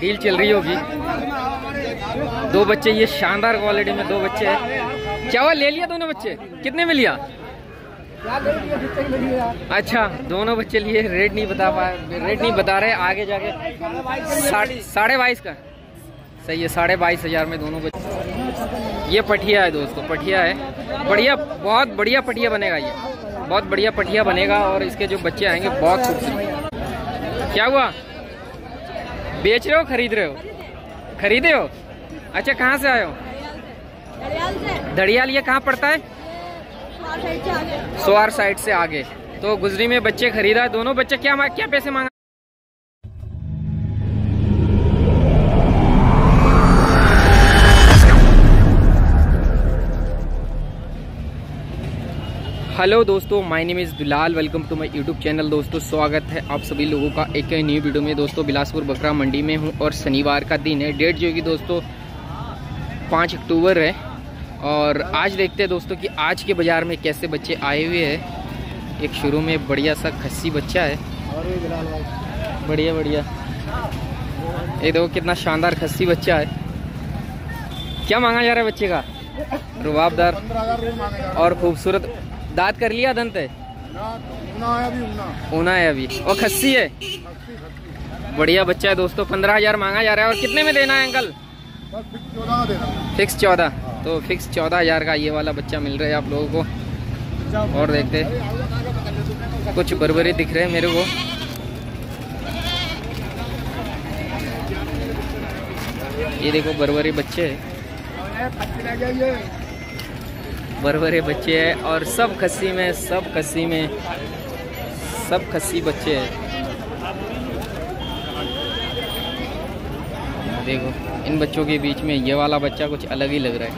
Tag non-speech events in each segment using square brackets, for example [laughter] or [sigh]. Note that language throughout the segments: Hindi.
डील चल रही होगी। दो बच्चे, ये शानदार क्वालिटी में दो बच्चे हैं। हुआ ले लिया दोनों बच्चे? कितने में लिया? अच्छा दोनों बच्चे लिए रेट नहीं बता पाए रेट नहीं बता रहे, आगे जाके साढ़े बाईस का। सही है, साढ़े बाईस हज़ार में दोनों बच्चे। ये पठिया है दोस्तों, पठिया है। बढ़िया, बहुत बढ़िया पठिया बनेगा ये। बहुत बढ़िया पठिया बनेगा और इसके जो बच्चे आएँगे, बहुत खूबसूरत। क्या हुआ? बेच रहे हो खरीद रहे हो? खरीदे हो? अच्छा कहाँ से आए हो? धड़ियाल ये कहाँ पड़ता है? सोआर साइड से आगे। तो गुजरी में बच्चे खरीदा दोनों बच्चे क्या क्या पैसे मांगा हेलो दोस्तों, my name is Dulal, welcome to my YouTube channel दोस्तों, स्वागत है आप सभी लोगों का एक न्यू वीडियो में। दोस्तों, बिलासपुर बकरा मंडी में हूँ और शनिवार का दिन है, डेट जो कि दोस्तों, पाँच अक्टूबर है। और आज देखते हैं दोस्तों कि आज के बाज़ार में कैसे बच्चे आए हुए हैं। एक शुरू में बढ़िया सा खस्सी बच्चा है। बढ़िया बढ़िया। ये देखो कितना शानदार खस्सी बच्चा है। क्या मांगा जा रहा है बच्चे का? रुबाबदार। और खूबसूरत दांत कर लिया दंत? है ऊना है अभी। और खस्सी है? बढ़िया बच्चा है दोस्तों, पंद्रह हज़ार मांगा जा रहा है। और कितने में देना है अंकल? फिक्स चौदह। तो फिक्स चौदह हज़ार का ये वाला बच्चा मिल रहा है आप लोगों को। और देखते कुछ बरबरे दिख रहे हैं मेरे को। ये देखो, बरबरे बच्चे बरबरे बच्चे हैं और सब खस्सी में, सब खस्सी में, सब खस्सी बच्चे हैं। देखो, इन बच्चों के बीच में ये वाला बच्चा कुछ अलग ही लग रहा है।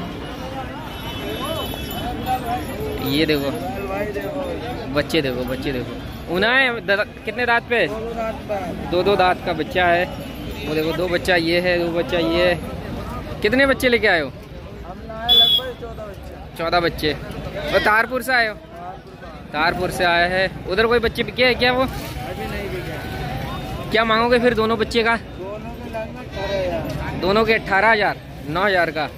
ये देखो, बच्चे देखो बच्चे देखो। उना है कितने दांत पे? दो दो दांत का बच्चा है। वो देखो, दो बच्चा ये है, दो बच्चा ये है। कितने बच्चे लेके आए हो? चौदह बच्चे। और तारपुर से आए हो? तारपुर से आए हैं। उधर कोई बच्चे बिके है क्या वो? अभी नहीं बिके। क्या मांगोगे फिर दोनों बच्चे का? दोनों के अट्ठारह हज़ार नौ हज़ार का।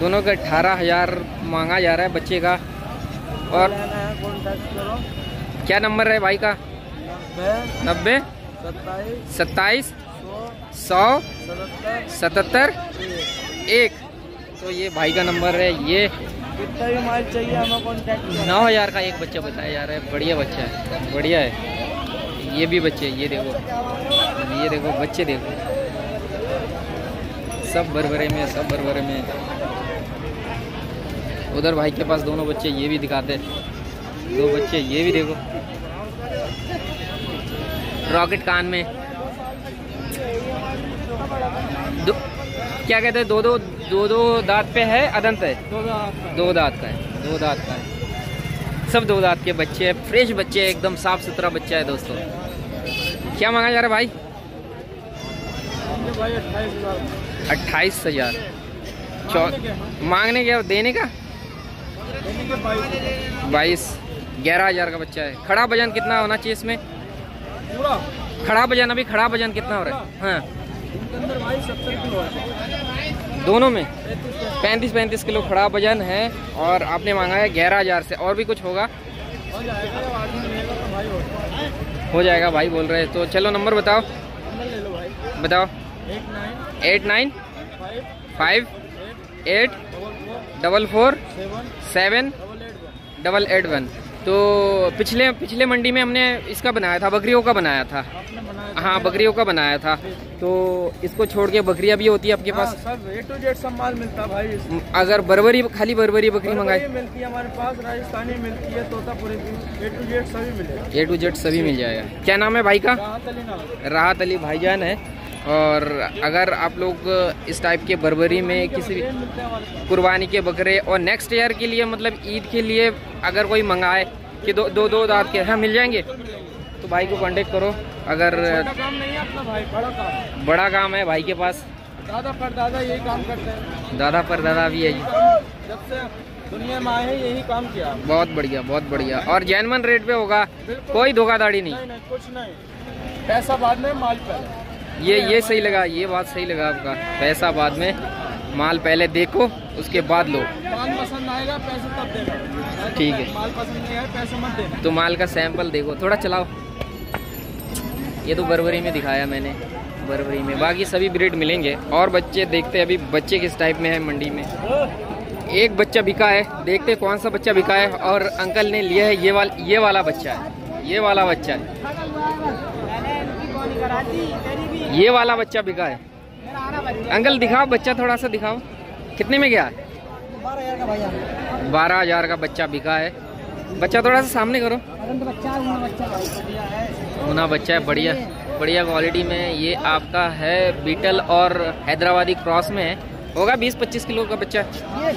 दोनों के अट्ठारह हज़ार मांगा जा रहा है बच्चे का। और क्या नंबर है भाई का? नब्बे। सत्ताईस। सौ। सतहत्तर? एक। तो ये भाई का नंबर है ये कितना भी माल चाहिए हमें कॉन्टेक्ट नौ हज़ार का एक बच्चा बताया जा रहा है बढ़िया बच्चा है बढ़िया है। ये भी बच्चे ये देखो ये देखो बच्चे देखो। सब बरबरे में सब बरबरे में। उधर भाई के पास दोनों बच्चे ये भी दिखाते दो बच्चे ये भी देखो। रॉकेट कान में। क्या कहते हैं? दो दो दो दो दांत पे है अदंत है? दो दांत का है दो दांत का है। सब दो दांत के बच्चे हैं फ्रेश बच्चे हैं एकदम साफ़ सुथरा बच्चा है दोस्तों। क्या मांगा जा रहा भाई? अट्ठाईस हज़ार। चौ मांगने क्या देने का? बाईस। बाईस ग्यारह हज़ार का बच्चा है। खड़ा वज़न कितना होना चाहिए इसमें? खड़ा वज़न अभी खड़ा वज़न कितना हो रहा है? हाँ। दोनों में? पैंतीस पैंतीस किलो खड़ा वज़न है और आपने मांगा है ग्यारह हज़ार से। और भी कुछ होगा? हो जाएगा भाई, बोल रहे तो चलो, नंबर बताओ। बताओ। Eight nine? Five? Eight? Double four? Seven? Double eight one. तो पिछले पिछले मंडी में हमने इसका बनाया था बकरियों का बनाया था। हाँ बकरियों का बनाया था। तो इसको छोड़ के बकरियाँ भी होती है आपके हाँ, पास? ए टू जेड सब माल मिलता भाई। अगर बरबरी खाली बरबरी बकरी मंगाई? मिलती है हमारे पास राजस्थानी मिलती है तोतापुरी ए टू जेड सभी मिलेगा। ए टू जेड सभी मिल जाएगा। क्या नाम है भाई का? राहत अली नाम। राहत अली भाईजान है। और अगर आप लोग इस टाइप के बरबरी में किसी कुर्बानी के बकरे और नेक्स्ट ईयर के लिए मतलब ईद के लिए अगर कोई मंगाए कि दो दो दो दांत के हाँ मिल जाएँगे तो भाई को कांटेक्ट करो। अगर काम नहीं है अपना भाई बड़ा काम है। बड़ा काम है भाई के पास। दादा पर दादा यही काम करते हैं। दादा पर दादा भी है जी। जब से दुनिया में आए यही काम किया बहुत बढ़िया बहुत बढ़िया। और जैनमन रेट पे होगा कोई धोखाधड़ी नहीं कुछ नहीं। पैसा बाद में माल पहले। ये ये सही लगा ये बात सही लगा आपका। पैसा बाद में माल पहले देखो उसके बाद लो। माल पसंद आएगा पैसे तब देना ठीक है। माल पसंद नहीं आए पैसे मत देना। तो माल का सैंपल देखो थोड़ा चलाओ। ये तो बरबरी में दिखाया मैंने बरबरी में। बाकी सभी ब्रीड मिलेंगे। और बच्चे देखते हैं अभी बच्चे किस टाइप में है मंडी में। एक बच्चा बिका है देखते कौन सा बच्चा बिका है। और अंकल ने लिया है ये वाला ये वाला बच्चा है ये वाला बच्चा है। ये वाला बच्चा बिका है। अंकल दिखाओ बच्चा थोड़ा सा दिखाओ। कितने में गया? बारह हज़ार का बच्चा बिका है। बच्चा थोड़ा सा सामने करो। होना बच्चा है बढ़िया बढ़िया। क्वालिटी में ये आपका है बीटल और हैदराबादी क्रॉस में है। होगा 20-25 किलो का बच्चा। ये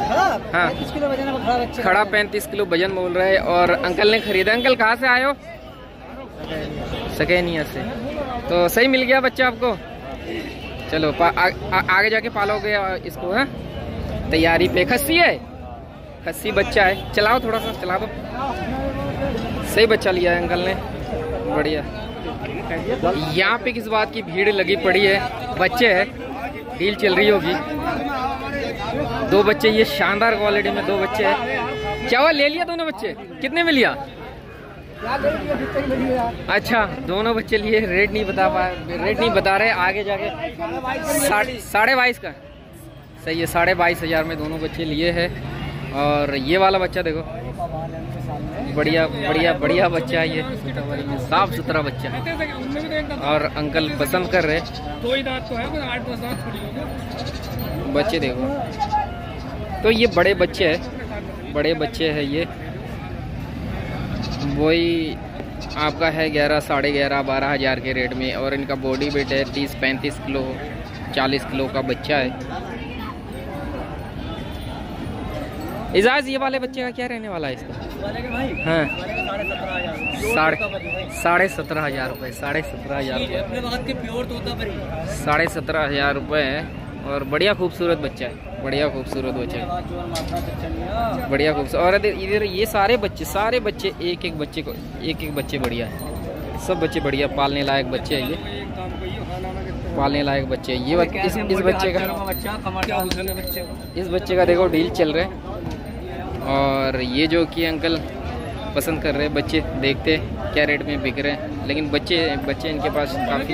हाँ। किलो वज़न खड़ा 35 किलो वज़न बोल रहा है और अंकल ने खरीदा। अंकल कहाँ से हो? सकेनिया से। तो सही मिल गया बच्चा आपको? चलो पा, आ, आ, आगे जाके पालोगे इसको है? तैयारी पे। खस्सी है? खस्सी बच्चा है। चलाओ थोड़ा सा चला दो सही बच्चा लिया है अंकल ने। बढ़िया। यहाँ पे किस बात की भीड़ लगी पड़ी है? बच्चे है। डील चल रही होगी। दो बच्चे ये शानदार क्वालिटी में दो बच्चे हैं। क्या ले लिया दोनों बच्चे? कितने में लिया? अच्छा दोनों बच्चे लिए रेट नहीं बता पा रेट नहीं बता रहे, आगे जाके साढ़े बाईस का। सही है, साढ़े बाईस हज़ार में दोनों बच्चे लिए हैं। और ये वाला बच्चा देखो, बढ़िया बढ़िया बढ़िया बच्चा है ये। साफ़ सुथरा बच्चा। और अंकल पसंद कर रहे। बच्चे देखो। तो ये बड़े बच्चे हैं, बड़े बच्चे हैं ये। वही आपका है ग्यारह साढ़े ग्यारह बारह हज़ार के रेट में और इनका बॉडी वेट है तीस पैंतीस किलो चालीस किलो का बच्चा है। इजाज ये वाले बच्चे का क्या रहने वाला है इसका? हाँ। साढ़े साढ़े सत्रह हज़ार रुपये साढ़े सत्रह हज़ार रुपये साढ़े सत्रह हज़ार रुपये है। और बढ़िया खूबसूरत बच्चा है। बढ़िया खूबसूरत बच्चा है। बढ़िया खूबसूरत। और इधर ये सारे बच्चे सारे बच्चे एक एक बच्चे को एक एक बच्चे बढ़िया है। सब बच्चे बढ़िया पालने लायक बच्चे हैं ये। पालने लायक बच्चे हैं। ये इस, इस बच्चे का इस बच्चे का देखो डील चल रहे हैं। और ये जो कि अंकल पसंद कर रहे बच्चे देखते क्या रेट में बिक रहे हैं? लेकिन बच्चे बच्चे इनके पास काफ़ी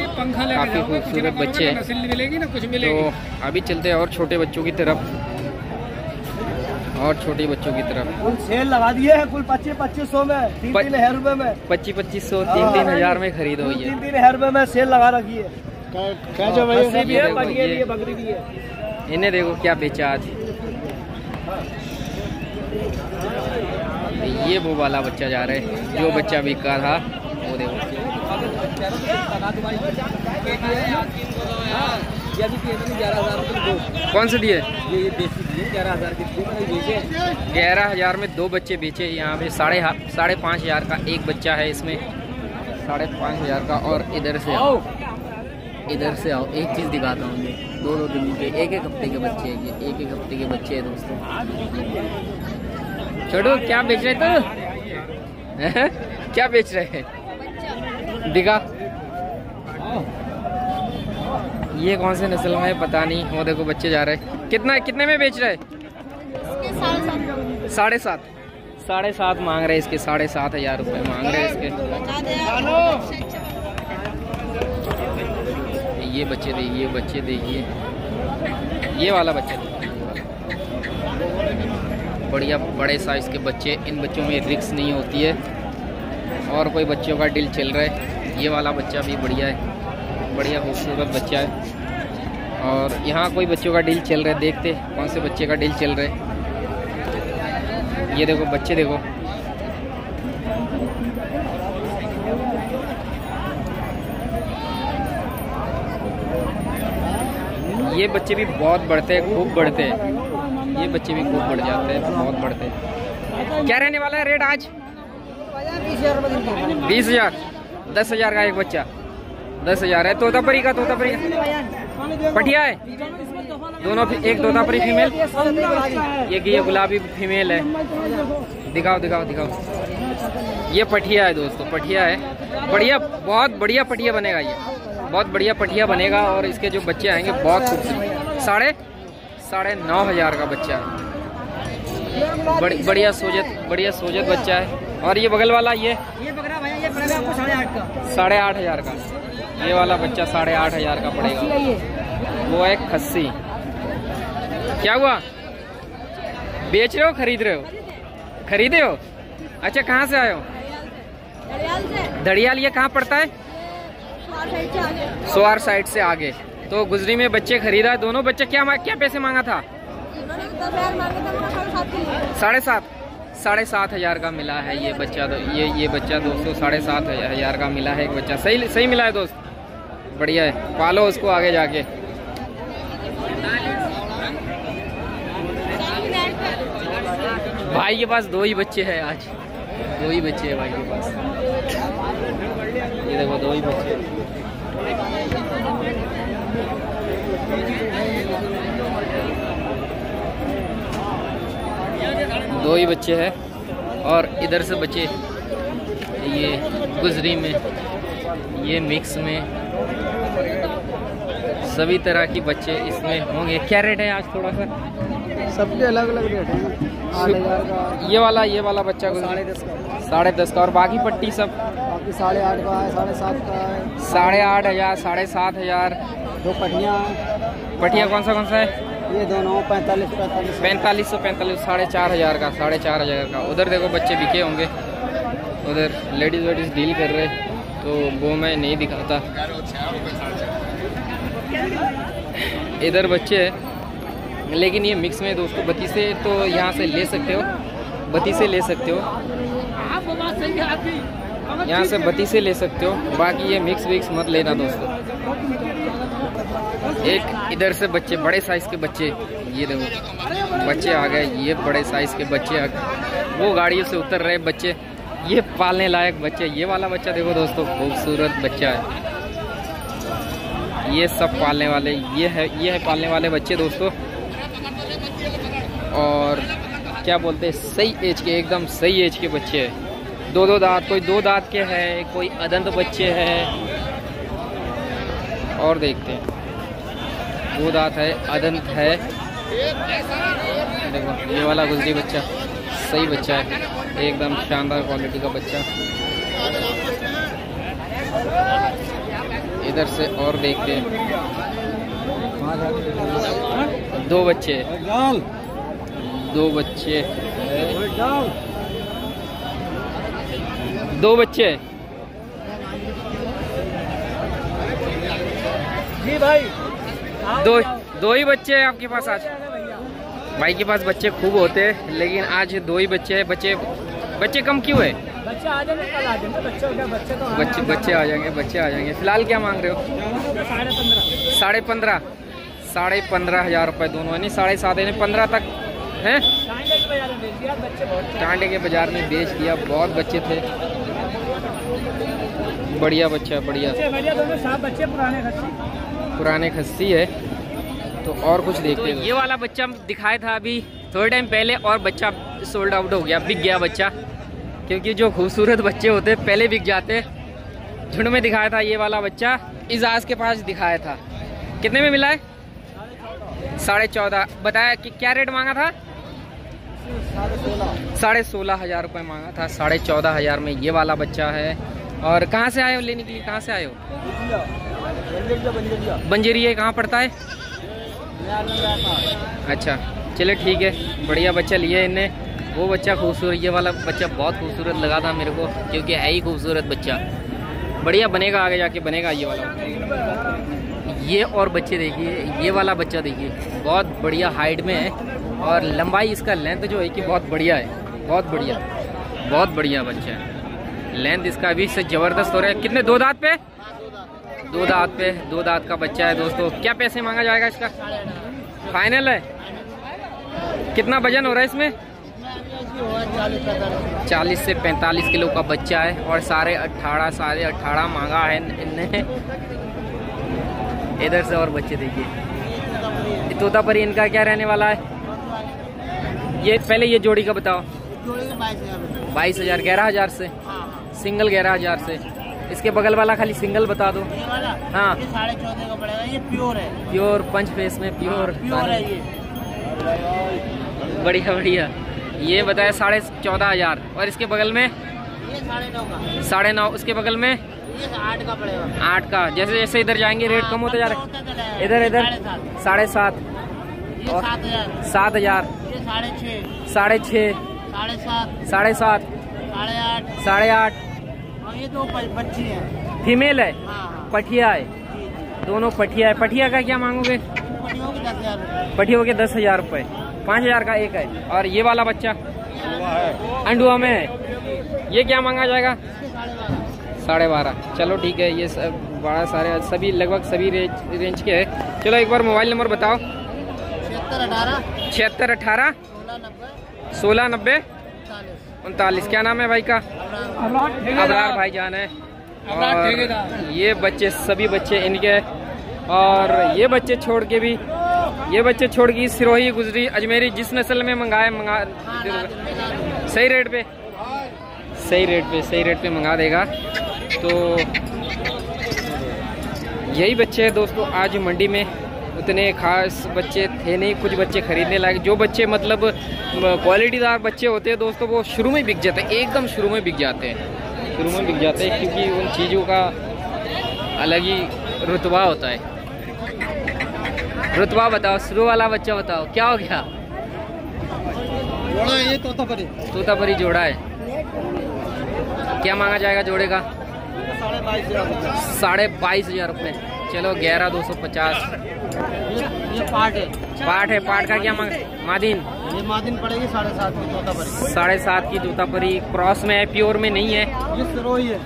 काफ़ी खूबसूरत बच्चे हैं। मिलेगी ना कुछ मिलेगी। तो अभी चलते हैं और छोटे बच्चों की तरफ़। और छोटे बच्चों की तरफ़। कुल सेल लगा दिए है कुल पच्चीस पच्चीस सौ में तीन तीन हज़ार रुपए में। पच्चीस पच्चीस सौ तीन तीन हज़ार में खरीदो ये। तीन तीन हज़ार रुपए में सेल लगा रखी है। है। इन्हें देखो क्या बेचा आज। ये वो वाला बच्चा जा रहा है, जो बच्चा बिका था, वो देखो। कौन से दिए ग्यारह हज़ार में दो बच्चे बेचे यहाँ पे, साढ़े साढ़े पाँच हज़ार का एक बच्चा है इसमें। साढ़े पाँच हज़ार का और इधर से आओ। इधर से आओ। एक चीज़ दिखाता हूँ दो दो दिन के एक एक हफ़्ते के बच्चे हैं ये एक एक हफ़्ते के बच्चे हैं दोस्तों। छोड़ो क्या बेच रहे थे क्या बेच रहे हैं? दिखा। ये कौन से नस्ल में पता नहीं। वो देखो, बच्चे जा रहे कितना, कितने में बेच रहे? साढ़े सात। साढ़े सात मांग रहे इसके। साढ़े सात हज़ार रुपये मांग रहे इसके। ये बच्चे देखिए बच्चे देखिए। ये वाला बच्चा। बढ़िया बड़े साइज़ के बच्चे, इन बच्चों में रिक्स नहीं होती है। और कोई बच्चों का डील चल रहा है ये वाला बच्चा भी बढ़िया है, बढ़िया खूबसूरत बच्चा है। और यहाँ कोई बच्चों का डील चल रहा है देखते कौन से बच्चे का डील चल रहा। है ये देखो बच्चे देखो। ये बच्चे भी बहुत बढ़ते हैं, खूब बढ़ते हैं। ये बच्चे भी खूब बढ़ जाते हैं, बहुत बढ़ते हैं। क्या रहने वाला है रेट आज? बीस हज़ार। दस हज़ार का एक बच्चा। दस हज़ार है, तोतापरी का तोतापरी का। पटिया है? दोनों एक तोतापरी फीमेल। ये ये गुलाबी फीमेल है। दिखाओ दिखाओ दिखाओ। ये पटिया है दोस्तों, पटिया है। बढ़िया, बहुत बढ़िया पटिया बनेगा ये। बहुत बढ़िया पटिया बनेगा और इसके जो बच्चे आएँगे, बहुत खूबसूरत। साढ़े साढ़े नौ हज़ार का बच्चा है। बड़ी बढ़िया सोजत बढ़िया सोजत बच्चा है। और ये बगल वाला ये? ये बकरा भैया ये पड़ेगा आपको साढ़े आठ का। साढ़े आठ हज़ार का। ये वाला बच्चा साढ़े आठ हज़ार का पड़ेगा। वो है खस्सी। क्या हुआ? बेच रहे हो खरीद रहे हो? खरीदे हो? अच्छा कहाँ से आए हो? धड़ियाल ये कहाँ पड़ता है? सोआर साइड से आगे। तो गुजरी में बच्चे खरीदा, दोनों बच्चे क्या क्या पैसे मांगा था? साढ़े सात। साढ़े सात हज़ार का मिला है ये बच्चा ये ये बच्चा दोस्तों, साढ़े सात हज़ार का मिला है एक बच्चा। सही सही मिला है दोस्त। बढ़िया है। पालो उसको आगे जाके। भाई के पास दो ही बच्चे हैं आज। दो ही बच्चे हैं भाई के पास। ये देखो, दो ही बच्चे। हैं। दो ही बच्चे हैं और इधर से बच्चे ये गुजरी में ये मिक्स में सभी तरह की बच्चे इसमें होंगे। क्या रेट है आज थोड़ा सा? सबके अलग अलग रेट है ये वाला ये वाला बच्चा को साढ़े दस का। साढ़े दस का। और बाकी पट्टी सब? बाकी साढ़े आठ का है साढ़े सात का है। साढ़े आठ हज़ार साढ़े सात हज़ार। दो पटियाँ पटिया कौन सा कौन सा है? ये दोनों पैंतालीस पैंतालीस। पैंतालीस सौ पैंतालीस, साढ़े चार हज़ार का, साढ़े चार हज़ार का। उधर देखो बच्चे बिके होंगे। उधर लेडीज़ वेडीज डील कर रहे तो वो मैं नहीं दिखाता। इधर बच्चे हैं, लेकिन ये मिक्स में दोस्तों बत्ती से तो यहाँ से ले सकते हो। बत्ती से ले सकते हो। यहाँ से बत्ती से ले सकते हो। बाकी ये मिक्स विक्स मत लेना दोस्तों। एक इधर से बच्चे, बड़े साइज़ के बच्चे, ये देखो, बच्चे आ गए, ये बड़े साइज़ के बच्चे आ गए। वो गाड़ियों से उतर रहे बच्चे, ये पालने लायक बच्चे, ये वाला बच्चा देखो दोस्तों, खूबसूरत बच्चा है। ये सब पालने वाले, ये है ये है पालने वाले बच्चे दोस्तों। और क्या बोलते हैं, सही एज के, एकदम सही एज के बच्चे हैं। दो दो दांत, कोई दो दांत के हैं, कोई अदंत बच्चे हैं। और देखते हैं। दांत है, अदंत है। देखो, ये वाला गुजरी बच्चा, सही बच्चा है। एकदम शानदार क्वालिटी का बच्चा। इधर से और देखते दो बच्चे। दो बच्चे। दो बच्चे। जी भाई। दो दो ही बच्चे हैं आपके पास आज। भाई के पास बच्चे खूब होते हैं लेकिन आज दो ही बच्चे हैं। बच्चे बच्चे कम क्यों है? बच्चे आ जाएँगे कल आ जाएँगे। बच्चे गया बच्चे तो बच्चे बच्चे आ जाएँगे बच्चे आ जाएँगे। फ़िलहाल क्या मांग रहे हो? साढ़े पंद्रह। साढ़े पंद्रह। हज़ार रुपये दोनों यानी साढ़े सात यानी पंद्रह तक हैं? टांडे के बाज़ार में बेच दिया बहुत बच्चे थे। बढ़िया बच्चा है बढ़िया। बच्चे बढ़िया दोनों बच्चे पुराने खच्ची पुराने खस्सी है तो और कुछ देखते हैं। ये वाला बच्चा दिखाया था अभी थोड़े टाइम पहले और बच्चा सोल्ड आउट हो गया बिक गया बच्चा। क्योंकि जो खूबसूरत बच्चे होते पहले बिक जाते। झुंड में दिखाया था ये वाला बच्चा इजाज के पास दिखाया था। कितने में मिला है? साढ़े चौदह। बताया कि क्या रेट मांगा था? साढ़े सोलह साढ़े सोलह हज़ार रुपये मांगा था साढ़े चौदह हज़ार में ये वाला बच्चा है। और कहाँ से आए हो लेने के लिए? कहाँ से आए हो? बंजेरिया, कहाँ पड़ता है? अच्छा चले ठीक है, बढ़िया बच्चा लिया इनने। वो बच्चा खूबसूरत, ये वाला बच्चा बहुत खूबसूरत लगा था मेरे को, क्योंकि है ही खूबसूरत बच्चा। बढ़िया बनेगा आगे जाके, बनेगा ये वाला। ये और बच्चे देखिए, ये वाला बच्चा देखिए, बहुत बढ़िया हाइट में है, और लंबाई इसका लेंथ जो है कि बहुत बढ़िया है, बहुत बढ़िया बहुत बढ़िया बच्चा है। लेंथ इसका अभी से ज़बरदस्त हो रहा है। कितने दो दांत पे? दो दांत पे दो दांत का बच्चा है दोस्तों। क्या पैसे मांगा जाएगा इसका? फाइनल है? कितना वज़न हो रहा है इसमें? चालीस से पैंतालीस किलो का बच्चा है और साढ़े अट्ठारह साढ़े अट्ठारह मांगा है इनने। इधर से और बच्चे देखिए। तोतापरी इनका क्या रहने वाला है? ये पहले ये जोड़ी का बताओ। बाईस हज़ार ग्यारह हज़ार से? सिंगल ग्यारह हज़ार से। इसके बगल वाला खाली सिंगल बता दो। ये वाला? हाँ। ये साढ़े चौदह का पड़ेगा ये प्योर है। प्योर पंच फेस में प्योर प्योर है ये। बढ़िया बढ़िया। ये बताया साढ़े चौदह हज़ार। और इसके बगल में? साढ़े नौ का। साढ़े नौ। उसके बगल में? आठ का पड़ेगा। आठ का। जैसे जैसे इधर जाएँगे रेट कम होता जा रहा। है है। इधर इधर। साढ़े सात। और- सात हज़ार। साढ़े छः साढ़े छः साढ़े सात। साढ़े सात। साढ़े आठ। साढ़े आठ। ये दो बच्ची है। फीमेल है? हाँ हाँ। पठिया है? दोनों पठिया है। पठिया का क्या मांगोगे? बच्चियों की दस पठियों के दस हज़ार रूपए पाँच हज़ार का एक है। और ये वाला बच्चा? अंडुआ में है। ये क्या मांगा जाएगा? साढ़े बारह। चलो ठीक है ये सब बड़ा सारे सभी लगभग सभी रेंज रेंज के है। चलो एक बार मोबाइल नंबर बताओ। छिहत्तर अठारह। छिहत्तर अठारह। सोलह नब्बे। सोलह नब्बे। चालीस उनतालीस। क्या नाम है भाई का? अबरार भाई जान है। और ये बच्चे सभी बच्चे इनके और ये बच्चे छोड़ के भी ये बच्चे छोड़ के सिरोही गुजरी अजमेरी जिस नस्ल में मंगाए मंगा सही रेट पे? सही रेट पे सही रेट पे मंगा देगा। तो यही बच्चे हैं दोस्तों आज मंडी में। उतने खास बच्चे थे नहीं कुछ बच्चे खरीदने लायक। जो बच्चे मतलब क्वालिटीदार बच्चे होते हैं दोस्तों वो शुरू में बिक जाते हैं एकदम शुरू में बिक जाते हैं। शुरू में बिक जाते हैं क्योंकि उन चीज़ों का अलग ही रुतबा होता है। रुतबा बताओ शुरू वाला बच्चा बताओ क्या हो गया? जोड़ा ये तोता परी तोतापरी जोड़ा है। क्या मांगा जाएगा जोड़े का? साढ़े बाईस हज़ार। रुपये चलो ग्यारह दो सौ पचास। ये ये पार्ट है पाठ है। पाठ का क्या मांग मादिन? ये मादिन पड़ेगी साढ़े सात की तोता परी। साढ़े सात की तोतापरी क्रॉस में है प्योर में नहीं है? ये सिरोही है।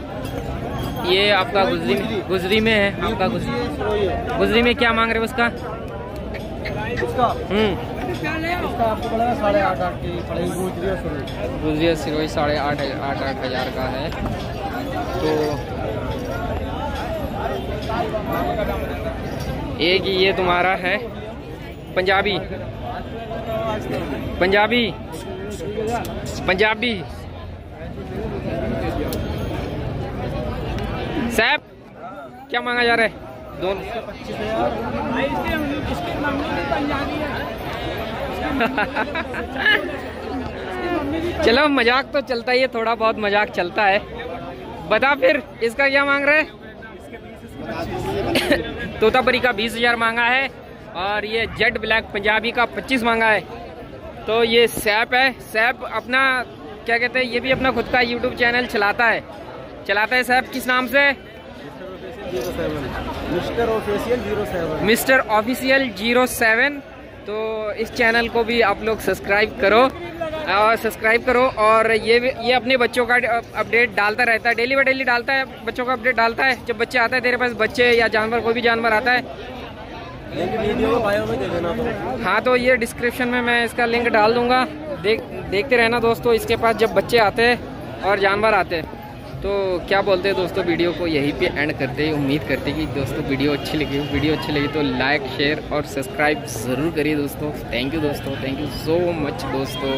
ये आपका गुजरी में गुजरी। में है आपका गुजरी गुजरी। में क्या मांग रहे हो उसका? इसका हम्म। इसका आपको पड़ेगा साढ़े आठ आठ की पड़ेगी। गुजरी और सिरोही। गुजरी सिरोही साढ़े आठ आठ आठ हज़ार का है। तो एक ये तुम्हारा है। पंजाबी। पंजाबी। पंजाबी। साहब, क्या मांगा जा रहा है? दोनों [laughs] चलो, मज़ाक तो चलता ही है, थोड़ा बहुत मज़ाक चलता है। बता फिर, इसका क्या मांग रहे [coughs] तोतापरी का बीस हज़ार मांगा है और ये जेड ब्लैक पंजाबी का पच्चीस मांगा है। तो ये सैप है। सैप अपना क्या कहते हैं ये भी अपना खुद का यूट्यूब चैनल चलाता है। चलाता है सैप किस नाम से? Mister official zero seven mister official zero seven तो इस चैनल को भी आप लोग सब्सक्राइब करो और सब्सक्राइब करो और ये ये अपने बच्चों का अपडेट डालता रहता है, डेली बाई डेली डालता है, बच्चों का अपडेट डालता है। जब बच्चे आता है, तेरे पास बच्चे या जानवर, कोई भी जानवर आता है। हाँ तो ये डिस्क्रिप्शन में मैं इसका लिंक डाल दूँगा। देख, देखते रहना दोस्तों, इसके पास जब बच्चे आते हैं और जानवर आते हैं। तो क्या बोलते हैं दोस्तों, वीडियो को यहीं पे एंड करते हैं। उम्मीद करते हैं कि दोस्तों वीडियो अच्छी लगी वीडियो अच्छी लगी तो लाइक शेयर और सब्सक्राइब ज़रूर करिए दोस्तों। थैंक यू दोस्तों थैंक यू सो मच दोस्तों।